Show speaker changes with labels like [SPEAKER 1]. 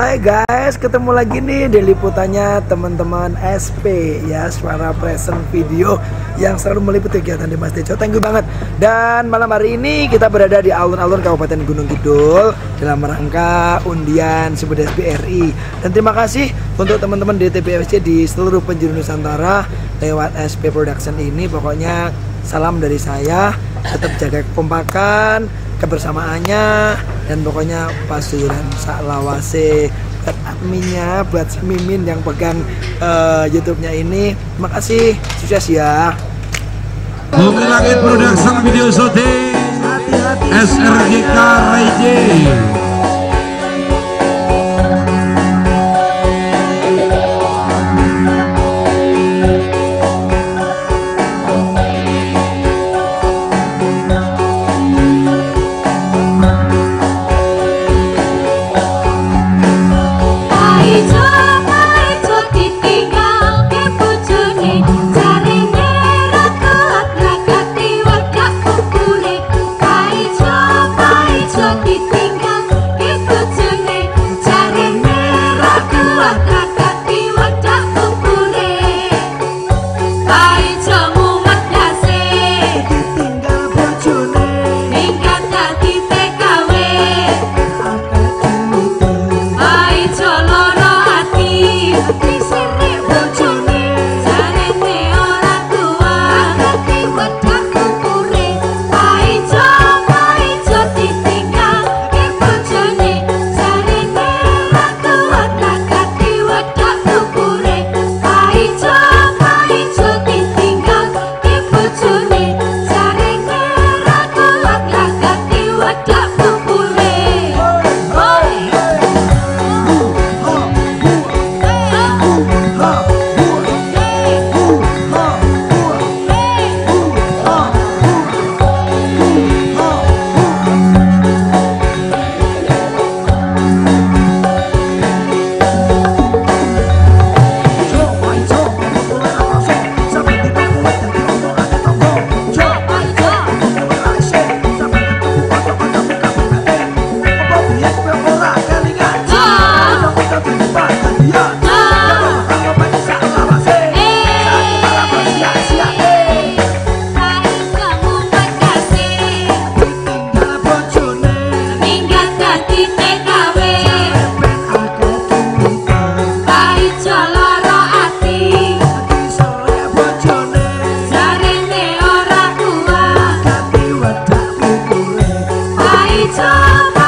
[SPEAKER 1] Hai guys, ketemu lagi nih di liputannya teman-teman SP ya Suara present video yang selalu meliput kegiatan di Mas Tejo. Thank you banget. Dan malam hari ini kita berada di alun-alun Kabupaten Gunung Kidul Dalam rangka undian Sebudes BRI Dan terima kasih untuk teman-teman di TPFC di seluruh penjuru Nusantara Lewat SP Production ini. Pokoknya salam dari saya Tetap jaga kekompakan kebersamaannya dan pokoknya pasuran saklawase buat adminnya buat si Mimin yang pegang uh, YouTube-nya ini makasih. Sukses ya.
[SPEAKER 2] Bumi Langit Production Video Shooting SRGK Raije sakit top.